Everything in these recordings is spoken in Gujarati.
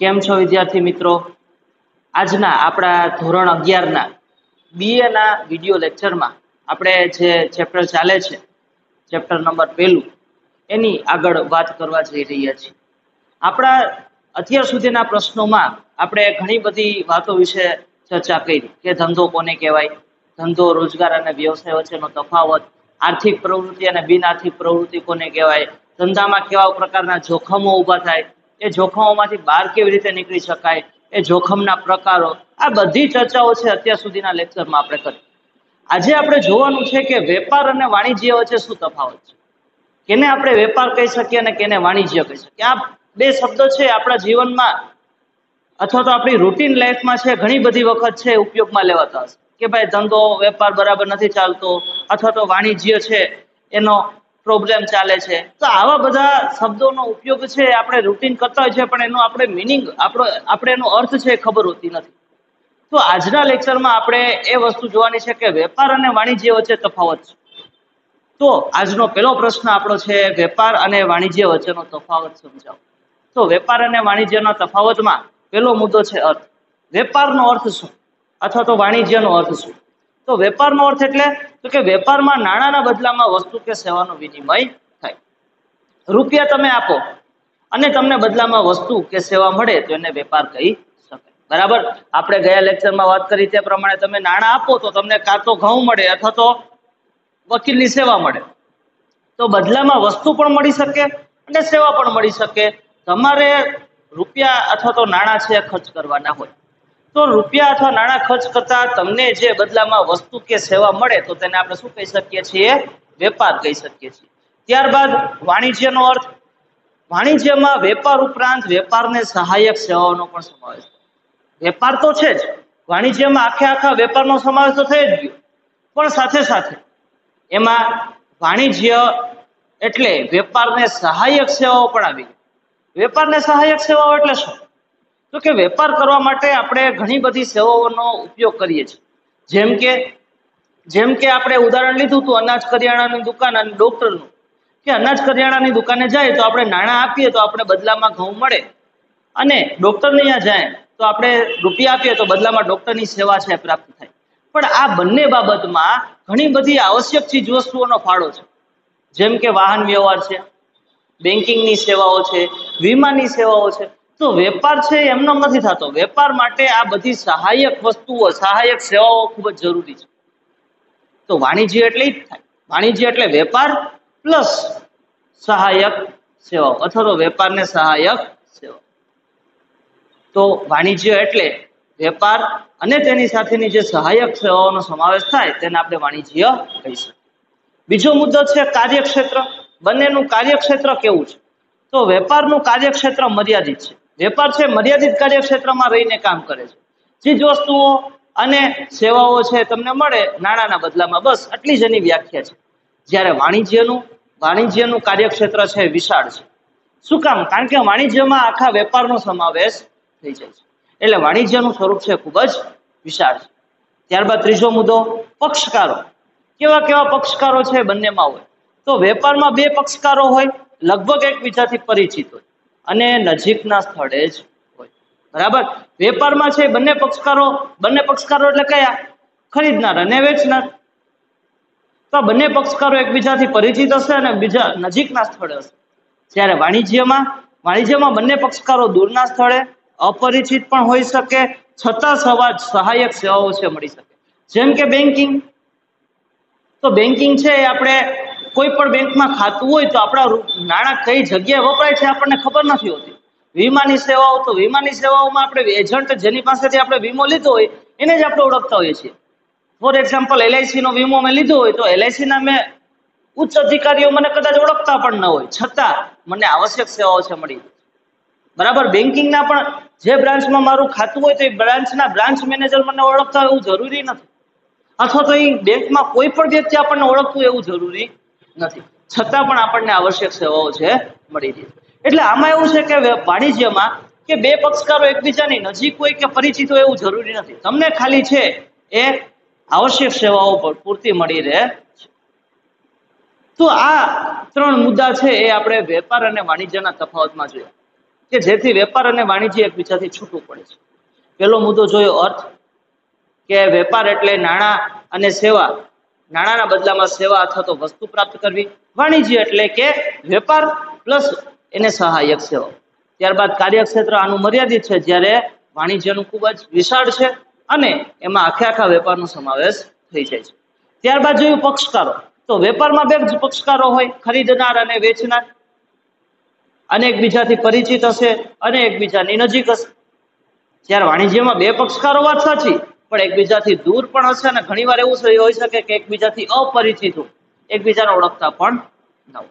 કેમ છો વિદ્યાર્થી મિત્રો? આજના આપણા ધોરણ અગિયારના બીએના વીડિયો લેક્ચરમાં આપણે જે ચેપ્ટર ચાલે છે ચેપ્ટર નંબર પહેલું, એની આગળ વાત કરવા જઈ રહ્યા છીએ. આપણા અત્યાર સુધીના પ્રશ્નોમાં આપણે ઘણી બધી વાતો વિશે ચર્ચા કરી, કે ધંધો કોને કહેવાય? ધંધો રોજગાર અને વ્યવસાય વચ્ચેનો તફાવત, આર્થિક પ્રવૃત્તિ અને બિન આર્થિક પ્રવૃત્તિ કોને કહેવાય? ધંધામાં કેવા પ્રકારના જોખમો ઊભા થાય? એ જોખમોમાંથી બહાર કેવી રીતે નીકળી શકાય, એ જોખમના પ્રકારો, આ બધી ચર્ચાઓ છે અત્યાર સુધીના લેક્ચરમાં આપણે કરી. આજે આપણે જોવાનું છે કે વેપાર અને વાણિજ્ય વચ્ચે શું તફાવત છે. કેને આપણે વેપાર કહી શકીએ અને કેને વાણિજ્ય કહી શકીએ? આ બે શબ્દો છે આપણા જીવનમાં, અથવા તો આપણી રૂટીન લાઈફમાં છે, ઘણી બધી વખત છે, ઉપયોગમાં લેવાતા હશે. કે ભાઈ ધંધો, વેપાર બરાબર નથી ચાલતો, અથવા તો વાણિજ્ય છે, એનો પ્રોબ્લેમ ચાલે છે. તો આવા બધા શબ્દોનો ઉપયોગ છે, આપણે રૂટીન કરતા હોય છે, પણ એનો આપણે મિનિંગ આપણો, આપણે એનો અર્થ છે ખબર હોતી નથી. તો આજના લેક્ચરમાં આપણે એ વસ્તુ જોવાની છે કે વેપાર અને વાણિજ્ય વચ્ચે તફાવત છે. તો આજનો પહેલો પ્રશ્ન આપણો છે, વેપાર અને વાણિજ્ય વચ્ચેનો તફાવત સમજાવો. તો વેપાર અને વાણિજ્યના તફાવતમાં પહેલો મુદ્દો છે અર્થ. વેપારનો અર્થ શું? અથવા તો વાણિજ્યનો અર્થ શું? તો વેપારનો અર્થ એટલે તો કે વેપારમાં નાણાંના બદલામાં વસ્તુ કે સેવાનો વિનિમય થાય. રૂપિયા તમે આપો અને તમને બદલામાં વસ્તુ કે સેવા મળે તો એને વેપાર કહી શકાય. બરાબર? આપણે ગયા લેક્ચરમાં વાત કરી તે પ્રમાણે તમે નાણાં આપો તો તમને કાં તો ઘઉં મળે અથવા તો વકીલની સેવા મળે. તો બદલામાં વસ્તુ પણ મળી શકે અને સેવા પણ મળી શકે. તમારે રૂપિયા અથવા તો નાણાં છે ખર્ચ કરવાના હોય. તો રૂપિયા અથવા નાણાં ખર્ચ કરતા તમને જે બદલામાં વસ્તુ કે સેવા મળે તો તેને આપણે શું કહી શકીએ છીએ? વેપાર કહી શકીએ છીએ. ત્યારબાદ વાણિજ્યનો અર્થ, વાણિજ્યમાં વેપાર ઉપરાંત વેપારને સહાયક સેવાઓનો પણ સમાવેશ વેપાર તો છે જ, વાણિજ્યમાં આખે આખા વેપારનો સમાવેશ તો થઈ જ ગયો. પણ સાથે સાથે એમાં વાણિજ્ય એટલે વેપારને સહાયક સેવાઓ પણ આવી ગઈ. વેપારને સહાયક સેવાઓ એટલે શું? તો કે વેપાર કરવા માટે આપણે ઘણી બધી સેવાઓનો ઉપયોગ કરીએ છીએ. જેમ કે જેમ કે આપણે ઉદાહરણ લીધું હતું અનાજ કરિયાણાની દુકાન અને ડોક્ટરનું. કે અનાજ કરિયાણાની દુકાને જાય તો આપણે નાણાં આપીએ તો આપણે બદલામાં ઘઉં મળે. અને ડોક્ટરને ત્યાં જાય તો આપણે રૂપિયા આપીએ તો બદલામાં ડોક્ટરની સેવા છે, પ્રાપ્ત થાય. પણ આ બંને બાબતમાં ઘણી બધી આવશ્યક ચીજ વસ્તુઓનો ફાળો છે. જેમ કે વાહન વ્યવહાર છે બેન્કિંગની સેવાઓ છે, વીમાની સેવાઓ છે. તો વેપાર છે એમનો નથી થતો. વેપાર માટે આ બધી સહાયક વસ્તુઓ, સહાયક સેવાઓ ખૂબ જ જરૂરી છે. તો વાણિજ્ય એટલે જ થાય. વાણિજ્ય એટલે વેપાર પ્લસ સહાયક સેવાઓ અથવા તો વેપારને સહાયક સેવા તો વાણિજ્ય એટલે વેપાર અને તેની સાથેની જે સહાયક સેવાઓનો સમાવેશ થાય તેને આપણે વાણિજ્ય કહી શકીએ. બીજો મુદ્દો છે કાર્યક્ષેત્ર. બંનેનું કાર્યક્ષેત્ર કેવું છે? તો વેપારનું કાર્યક્ષેત્ર મર્યાદિત છે. વેપાર છે, મર્યાદિત કાર્યક્ષેત્રમાં રહીને કામ કરે છે. ચીજ વસ્તુઓ અને સેવાઓ છે, તમને મળે નાણાંના બદલામાં. બસ, આટલી જ એની વ્યાખ્યા છે. જ્યારે વાણિજ્યનું વાણિજ્યનું કાર્યક્ષેત્ર છે, વિશાળ છે. શું કામ? કારણ કે વાણિજ્યમાં આખા વેપારનો સમાવેશ થઈ જાય છે. એટલે વાણિજ્યનું સ્વરૂપ છે, ખૂબ જ વિશાળ છે. ત્યારબાદ ત્રીજો મુદ્દો, પક્ષકારો. કેવા કેવા પક્ષકારો છે બંનેમાં હોય? તો વેપારમાં બે પક્ષકારો હોય, લગભગ એકબીજાથી પરિચિત હોય. અને નજીકના સ્થળે જ હોય. બરાબર? વેપારમાં છે બંને પક્ષકારો બંને પક્ષકારો એટલે કયા? ખરીદનાર અને વેચનાર. તો બંને પક્ષકારો એકબીજાથી પરિચિત હશે અને બીજા નજીકના સ્થળે હશે. જ્યારે વાણિજ્યમાં વાણિજ્યમાં બંને પક્ષકારો દૂરના સ્થળે અપરિચિત પણ હોઈ શકે, છતાં સવા, સહાયક સેવાઓ છે મળી શકે. જેમ કે બેન્કિંગ તો બેન્કિંગ છે એ આપણે કોઈ પણ બેંકમાં ખાતું હોય તો આપણા નાણાં કઈ જગ્યાએ વપરાય છે આપણને ખબર નથી હોતી. વીમાની સેવાઓ તો વીમાની સેવાઓમાં આપણે એજન્ટ જેની પાસેથી આપણે વીમો લીધો હોય, એને જ આપણે ઓળખતા હોઈએ છીએ. ફોર એક્ઝામ્પલ એલઆઈસી નો વીમો મેં લીધો હોય તો એલઆઈસી ના મેં ઉચ્ચ અધિકારીઓ મને કદાચ ઓળખતા પણ ન હોય. છતાં મને આવશ્યક સેવાઓ છે મળી. બરાબર? બેન્કિંગના પણ જે બ્રાન્ચમાં મારું ખાતું હોય તો એ બ્રાન્ચના બ્રાન્ચ મેનેજર મને ઓળખતા એવું જરૂરી નથી. અથવા તો એ બેંકમાં કોઈ પણ વ્યક્તિ આપણને ઓળખતું એવું જરૂરી નથી. છતાં પણ આપણને આવશ્યક સેવાઓ છે, મળી રહી એટલે આમાં એવું છે કે વાણિજ્યમાં કે બે પક્ષકારો એકબીજાની નજીક હોય કે પરિચિત હોય એવું જરૂરી નથી. તમને ખાલી છે એ આવશ્યક સેવાઓ પર પૂરતી મળી રહે તો આ ત્રણ મુદ્દા છે એ આપણે વેપાર અને વાણિજ્યના તફાવતમાં જોયા. કે જેથી વેપાર અને વાણિજ્ય એકબીજાથી છૂટું પડે છે. પહેલો મુદ્દો જોયો અર્થ. કે વેપાર એટલે નાણાં અને સેવા. નાણાંના બદલામાં સેવા અથવા તો વસ્તુ પ્રાપ્ત કરવી, વાણિજ્ય એટલે કે વેપાર પ્લસ એને સહાયક સેવા. ત્યારબાદ કાર્યક્ષેત્ર આનું મર્યાદિત છે, જ્યારે વાણિજ્યનું ખૂબ જ વિશાળ છે અને એમાં આખે આખા વેપારનો સમાવેશ થઈ જાય છે. ત્યારબાદ જોયું પક્ષકારો. તો વેપારમાં બે જ પક્ષકારો હોય, ખરીદનાર અને વેચનાર. અને એકબીજાથી પરિચિત હશે અને એકબીજાની નજીક હશે. જ્યારે વાણિજ્યમાં બે પક્ષકારો વાત સાચી પણ એકબીજાથી દૂર પણ હશે અને ઘણીવાર એવું હોઈ શકે કે એકબીજાથી અપરિચિત એકબીજાને ઓળખતા પણ ન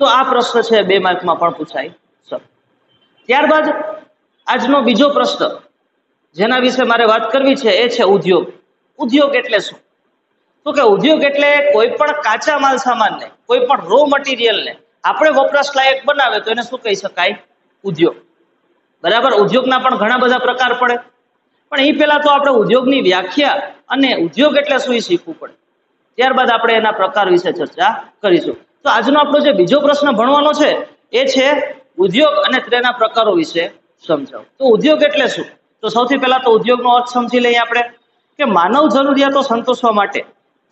તો આ પ્રશ્ન છે બે માર્કમાં પણ પૂછાય સર. ત્યારબાદ આજનો બીજો પ્રશ્ન, જેના વિશે મારે વાત કરવી છે એ છે ઉદ્યોગ. ઉદ્યોગ એટલે શું? તો કે ઉદ્યોગ એટલે કોઈ પણ કાચા માલ સામાનને, કોઈ પણ રો મટીરિયલને આપણે વપરાશ લાયક બનાવે તો એને શું કહી શકાય? ઉદ્યોગ. બરાબર? ઉદ્યોગના પણ ઘણા બધા પ્રકાર પડે. પણ એ પહેલા તો આપણે ઉદ્યોગની વ્યાખ્યા અને ઉદ્યોગ એટલે શું એ શીખવું પડે. ત્યારબાદ આપણે એના પ્રકાર વિશે ચર્ચા કરીશું. તો આજનો આપણો જે બીજો પ્રશ્ન ભણવાનો છે, એ છે ઉદ્યોગ અને તેના પ્રકારો વિશે સમજાવો. તો ઉદ્યોગ એટલે શું? તો સૌથી પહેલા તો ઉદ્યોગનો અર્થ સમજી લઈએ આપણે કે માનવ જરૂરિયાતો સંતોષવા માટે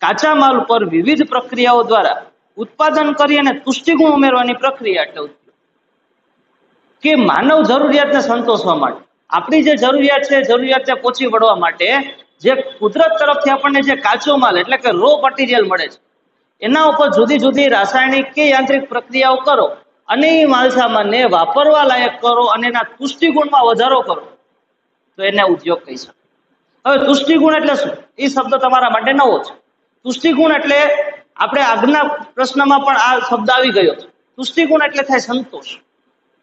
કાચા માલ પર વિવિધ પ્રક્રિયાઓ દ્વારા ઉત્પાદન કરી અને પુષ્ટિગુણ ઉમેરવાની પ્રક્રિયા એટલે ઉદ્યોગ. કે માનવ જરૂરિયાતને સંતોષવા માટે આપણી જે જરૂરિયાત છે, જરૂરિયાતને પહોંચી વળવા માટે જે કુદરત તરફથી આપણને જે કાચો માલ એટલે કે રો મટીરિયલ મળે છે, એના ઉપર જુદી જુદી રાસાયણિક કે યાંત્રિક પ્રક્રિયાઓ કરો અને એ માલસામાનને વાપરવા લાયક કરો અને એના તુષ્ટિગુણમાં વધારો કરો, તો એને ઉદ્યોગ કહી શકાય. હવે તુષ્ટિગુણ એટલે શું? એ શબ્દ તમારા માટે નવો છે. તુષ્ટિગુણ એટલે આપણે આગના પ્રશ્નમાં પણ આ શબ્દ આવી ગયો છે. તુષ્ટિગુણ એટલે થાય સંતોષ.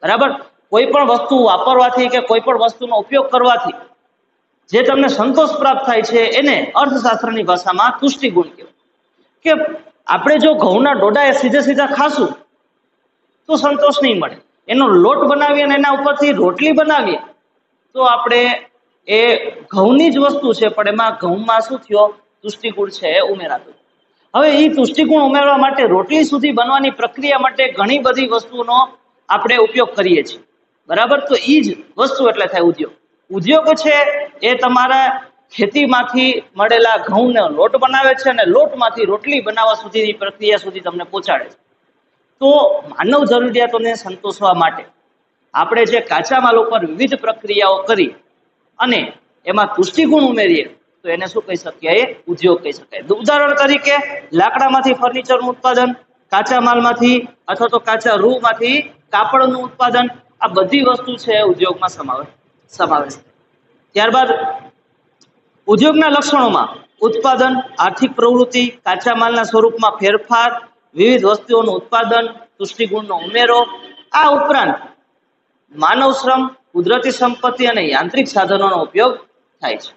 બરાબર? કોઈ પણ વસ્તુ વાપરવાથી કે કોઈ પણ વસ્તુનો ઉપયોગ કરવાથી જે તમને સંતોષ પ્રાપ્ત થાય છે, એને અર્થશાસ્ત્રની ભાષામાં તુષ્ટિગુણ કહેવાય. કે આપણે જો ઘઉંના ડોડા એ સીધે સીધા ખાશું, તો સંતોષ નહીં મળે. એનો લોટ બનાવીએ અને એના ઉપરથી રોટલી બનાવીએ, તો આપણે એ ઘઉંની જ વસ્તુ છે, પણ એમાં ઘઉંમાં શું થયો? તુષ્ટિગુણ છે, એ ઉમેરાતું. હવે એ તુષ્ટિગુણ ઉમેરવા માટે રોટલી સુધી બનવાની પ્રક્રિયા માટે ઘણી બધી વસ્તુનો આપણે ઉપયોગ કરીએ છીએ. બરાબર? તો એ જ વસ્તુ એટલે થાય ઉદ્યોગ. ઉદ્યોગ છે, એ તમારા ખેતીમાંથી મળેલા ઘઉંનો લોટ બનાવે છે અને લોટમાંથી રોટલી બનાવવા સુધીની પ્રક્રિયા સુધી તમને પહોંચાડે છે. તો માનવ જરૂરિયાતોને સંતોષવા માટે આપણે જે કાચા માલ ઉપર વિવિધ પ્રક્રિયાઓ કરી અને એમાં પુષ્ટિગુણ ઉમેરીએ, તો એને શું કહી શકીએ એ ઉદ્યોગ કહી શકાય. ઉદાહરણ તરીકે, લાકડામાંથી ફર્નિચરનું ઉત્પાદન, કાચા માલમાંથી અથવા તો કાચા રૂમાંથી કાપડનું ઉત્પાદન આ બધી વસ્તુ છે ઉદ્યોગમાં સમાવેશ સમાવેશ. ત્યારબાદ, ઉદ્યોગના લક્ષણોમાં ઉત્પાદન, આર્થિક પ્રવૃત્તિ, કાચા માલના સ્વરૂપમાં ફેરફાર, વિવિધ વસ્તુઓનું ઉત્પાદન તુષ્ટિગુણનો ઉમેરો, આ ઉપરાંત માનવ શ્રમ, કુદરતી સંપત્તિ અને યાંત્રિક સાધનોનો ઉપયોગ થાય છે.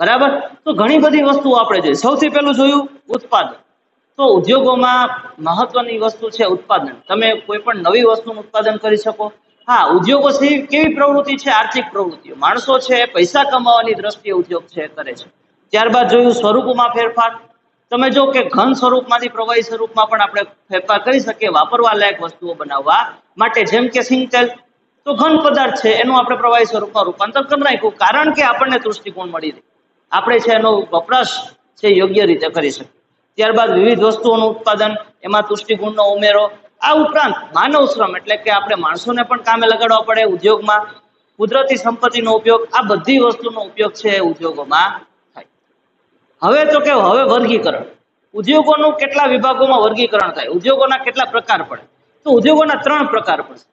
બરાબર? તો ઘણી બધી વસ્તુઓ આપણે જોઈએ સૌથી પહેલું જોયું ઉત્પાદન. તો ઉદ્યોગોમાં મહત્વની વસ્તુ છે ઉત્પાદન. તમે કોઈ પણ નવી વસ્તુનું ઉત્પાદન કરી શકો. હા, ઉદ્યોગો કેવી પ્રવૃત્તિ છે? આર્થિક પ્રવૃત્તિઓ. માણસો છે, પૈસા કમાવાની દ્રષ્ટિએ ઉદ્યોગ છે, કરે છે. ત્યારબાદ જોયું સ્વરૂપમાં ફેરફાર. તમે જો કે ઘન સ્વરૂપમાંથી, પ્રવાહી સ્વરૂપમાં પણ આપણે ફેરફાર કરી શકીએ, વાપરવા લાયક વસ્તુઓ બનાવવા માટે. જેમ કે સિંગતેલ, તો ઘન પદાર્થ છે, એનું આપણે પ્રવાહી સ્વરૂપમાં રૂપાંતર કરી નાખ્યું, કારણ કે આપણને દૃષ્ટિકોણ મળી રહે. આપણે છે, એનો વપરાશ છે, યોગ્ય રીતે કરી શકીએ. ત્યારબાદ વિવિધ વસ્તુઓનું ઉત્પાદન, એમાં તુષ્ટિગુણનો ઉમેરો આ ઉપરાંત માનવ શ્રમ એટલે કે આપણે માણસોને પણ કામે લગાડવા પડે, ઉદ્યોગમાં કુદરતી સંપત્તિનો ઉપયોગ, આ બધી વસ્તુનો ઉપયોગ છે ઉદ્યોગોમાં થાય. હવે તો કે હવે વર્ગીકરણ. ઉદ્યોગોનું કેટલા વિભાગોમાં વર્ગીકરણ થાય? ઉદ્યોગોના કેટલા પ્રકાર પડે? તો ઉદ્યોગોના ત્રણ પ્રકાર પડશે.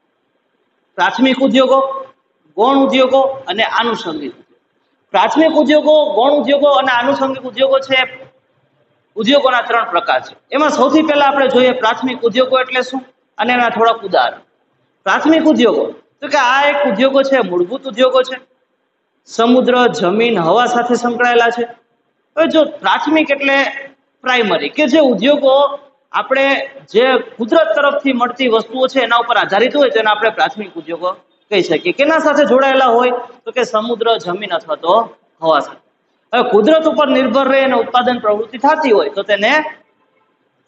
પ્રાથમિક ઉદ્યોગો, ગૌણ ઉદ્યોગો અને આનુષંગિક પ્રાથમિક ઉદ્યોગો, ગૌણ ઉદ્યોગો અને આનુષંગિક ઉદ્યોગો છે ઉદ્યોગોના ત્રણ પ્રકાર છે. એમાં સૌથી પહેલા આપણે જોઈએ પ્રાથમિક ઉદ્યોગો એટલે શું? અને એના થોડાક ઉદાહરણ. પ્રાથમિક ઉદ્યોગો. તો કે આ એક ઉદ્યોગો છે, મૂળભૂત ઉદ્યોગો છે. સમુદ્ર, જમીન, હવા સાથે સંકળાયેલા છે. હવે જો પ્રાથમિક એટલે પ્રાઇમરી, કે જે ઉદ્યોગો આપણે જે કુદરત તરફથી મળતી વસ્તુઓ છે એના ઉપર આધારિત હોય તેને આપણે પ્રાથમિક ઉદ્યોગો કહી શકીએ. કેના સાથે જોડાયેલા હોય? તો કે સમુદ્ર, જમીન અથવા તો હવા સાથે. હવે કુદરત ઉપર નિર્ભર રહે અને ઉત્પાદન પ્રવૃત્તિ થતી હોય તો તેને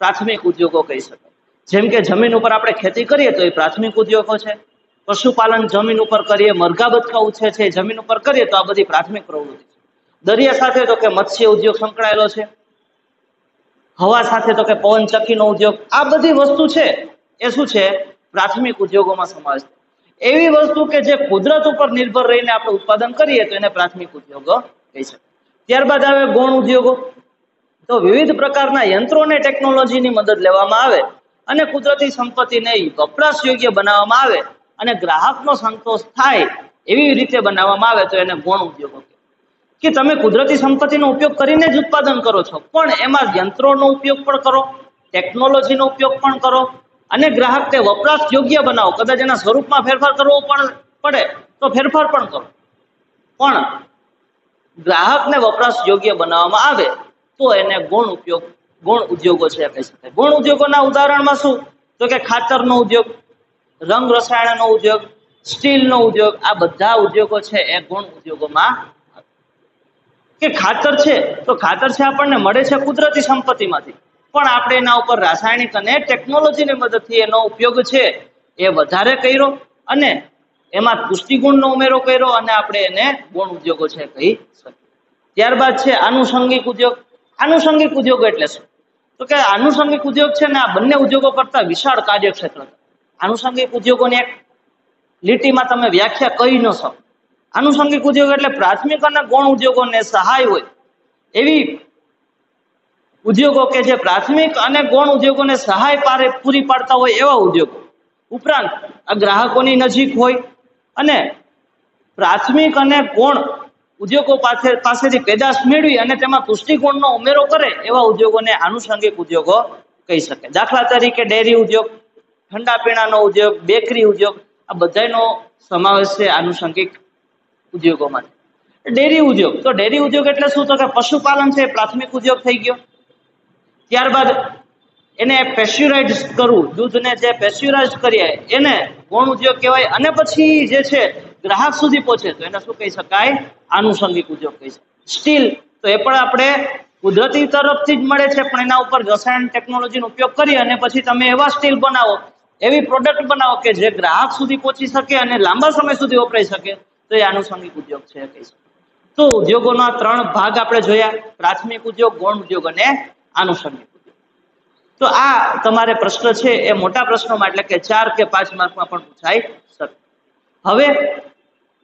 પ્રાથમિક ઉદ્યોગો કહી શકાય. જેમ કે જમીન ઉપર આપણે ખેતી કરીએ તો એ પ્રાથમિક ઉદ્યોગો છે. પશુપાલન જમીન ઉપર કરીએ, મરઘા બતકા ઉછેર છે, જમીન ઉપર કરીએ તો આ બધી પ્રાથમિક પ્રવૃત્તિ છે. દરિયા સાથે તો કે મત્સ્ય ઉદ્યોગ સંકળાયેલો છે. હવા સાથે તો કે પવન ચક્કીનો ઉદ્યોગ. આ બધી વસ્તુ છે. એ શું છે? પ્રાથમિક ઉદ્યોગોમાં સમાવેશ એવી વસ્તુ કે જે કુદરત ઉપર નિર્ભર રહીને આપણે ઉત્પાદન કરીએ તો એને પ્રાથમિક ઉદ્યોગો કહી શકાય. ત્યારબાદ આવે ગૌણ ઉદ્યોગો. તો વિવિધ પ્રકારના યંત્રો અને ટેકનોલોજીની મદદ લેવામાં આવે અને કુદરતી સંપત્તિને વપરાશ યોગ્ય બનાવવામાં આવે અને ગ્રાહકનો સંતોષ થાય એવી રીતે બનાવવામાં આવે તો એને ગૌણ ઉદ્યોગો કે તમે કુદરતી સંપત્તિનો ઉપયોગ કરીને જ ઉત્પાદન કરો છો, પણ એમાં યંત્રોનો ઉપયોગ પણ કરો, ટેકનોલોજીનો ઉપયોગ પણ કરો અને ગ્રાહક તે વપરાશ યોગ્ય બનાવો. કદાચ એના સ્વરૂપમાં ફેરફાર કરવો પણ પડે તો ફેરફાર પણ કરો. પણ ગ્રાહકને વપરાશ યોગ્ય બનાવવામાં આવે, તો એને ગુણ ઉપયોગ, ગુણ ઉદ્યોગો છે કહી શકાય. ગુણ ઉદ્યોગોના ઉદાહરણમાં શું? તો કે ખાતરનો ઉદ્યોગ, રંગ રસાયણનો ઉદ્યોગ, સ્ટીલનો ઉદ્યોગ, આ બધા ઉદ્યોગો છે એ ગુણ ઉદ્યોગોમાં કે ખાતર છે, તો ખાતર છે આપણને મળે છે કુદરતી સંપત્તિમાંથી. પણ આપણે એના ઉપર રાસાયણિક અને ટેકનોલોજીની મદદથી એનો ઉપયોગ છે એ વધારે કર્યો અને એમાં પુષ્ટિગુણનો ઉમેરો કર્યો અને આપણે એને ગુણ ઉદ્યોગો છે કહી શકીએ. ત્યારબાદ છે આનુષંગિક ઉદ્યોગ. આનુષંગિક ઉદ્યોગ એટલે શું? તો કે આનુષંગિક ઉદ્યોગ છે ને આ બંને ઉદ્યોગો કરતા વિશાળ કાર્યક્ષેત્ર આનુષંગિક ઉદ્યોગોની એક લીટીમાં તમે વ્યાખ્યા કહી ન શકો. આનુષંગિક ઉદ્યોગ એટલે પ્રાથમિક અને ગૌણ ઉદ્યોગોને સહાય હોય. એવી ઉદ્યોગો કે જે પ્રાથમિક અને ગૌણ ઉદ્યોગોને સહાય પારે પૂરી પાડતા હોય એવા ઉદ્યોગો. ઉપરાંત આ ગ્રાહકોની નજીક હોય અને પ્રાથમિક અને કોણ ઉદ્યોગો પાસે પાસેથી પેદાશ મેળવી અને તેમાં પુષ્ટિગુણનો ઉમેરો કરે એવા ઉદ્યોગોને આનુષંગિક ઉદ્યોગો કહી શકે. દાખલા તરીકે ડેરી ઉદ્યોગ, ઠંડા પીણાનો ઉદ્યોગ, બેકરી ઉદ્યોગ, આ બધાનો સમાવેશ છે આનુષંગિક ઉદ્યોગોમાં. ડેરી ઉદ્યોગ, તો ડેરી ઉદ્યોગ એટલે શું? તો કે પશુપાલન છે, પ્રાથમિક ઉદ્યોગ થઈ ગયો. ત્યારબાદ એને પેસ્ચ્યુરાઇઝ કરવું, દૂધને જે પેસ્ચ્યુરાઇઝ કરીએ, એને ગૌણ ઉદ્યોગ કહેવાય. અને પછી જે છે, ગ્રાહક સુધી પહોંચે. તો એને શું કહી શકાય? આનુષંગિક ઉદ્યોગ કહી શકાય. સ્ટીલ તો એ પણ આપણે કુદરતી તરફથી જ મળે છે, પણ એના ઉપર રસાયણ ટેકનોલોજીનો ઉપયોગ કરી અને પછી તમે એવા સ્ટીલ બનાવો, એવી પ્રોડક્ટ બનાવો કે જે ગ્રાહક સુધી પહોંચી શકે અને લાંબા સમય સુધી વપરાઈ શકે, તો એ આનુષંગિક ઉદ્યોગ છે કહી શકાય. તો ઉદ્યોગોના ત્રણ ભાગ આપણે જોયા, પ્રાથમિક ઉદ્યોગ, ગૌણ ઉદ્યોગ અને આનુષંગિક. તો આ તમારે પ્રશ્ન છે એ મોટા પ્રશ્નોમાં એટલે કે ચાર કે પાંચ માર્કમાં પણ પૂછાઈ શકે હવે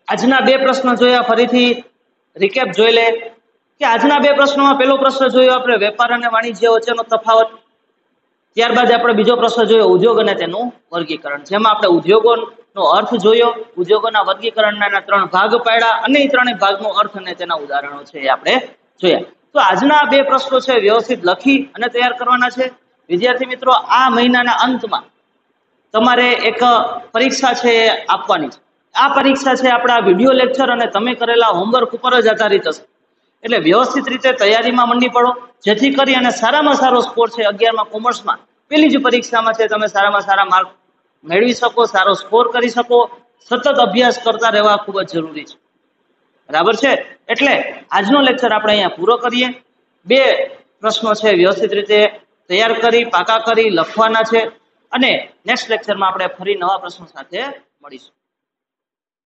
આજના બે પ્રશ્નો જોયા, ફરીથી રિકેપ જોઈ લે. કે આજના બે પ્રશ્નોમાં પહેલો પ્રશ્ન જોયો આપણે વેપાર અને વાણિજ્ય વચ્ચેનો તફાવત. ત્યારબાદ આપણે બીજો પ્રશ્ન જોયો, ઉદ્યોગ અને તેનું વર્ગીકરણ. જેમાં આપણે ઉદ્યોગોનો અર્થ જોયો. ઉદ્યોગોના વર્ગીકરણના ત્રણ ભાગ પાડ્યા અને એ ત્રણેય ભાગનો અર્થ અને તેના ઉદાહરણો છે એ આપણે જોયા. તો આજના બે પ્રશ્નો છે, વ્યવસ્થિત લખી અને તૈયાર કરવાના છે. વિદ્યાર્થી મિત્રો, આ મહિનાના અંતમાં તમારે એક પરીક્ષા છે આપવાની. છે આ પરીક્ષા છે આપણા વીડિયો લેક્ચર અને તમે કરેલા હોમવર્ક ઉપર જ આધારિત હશે. એટલે વ્યવસ્થિત રીતે તૈયારીમાં મંડી પડો. જેથી કરી અને સારામાં સારો સ્કોર છે અગિયારમાં કોમર્સમાં. પેલી જ પરીક્ષામાં છે તમે સારામાં સારા માર્ક મેળવી શકો, સારો સ્કોર કરી શકો. સતત અભ્યાસ કરતા રહેવા ખૂબ જ જરૂરી છે. બરાબર છે? એટલે આજનો લેક્ચર આપણે અહીંયા પૂરો કરીએ. બે પ્રશ્નો છે વ્યવસ્થિત રીતે. તૈયાર કરી, પાકા કરી, લખવાના છે. અને નેક્સ્ટ લેક્ચરમાં આપણે ફરી નવા પ્રશ્નો સાથે મળીશું.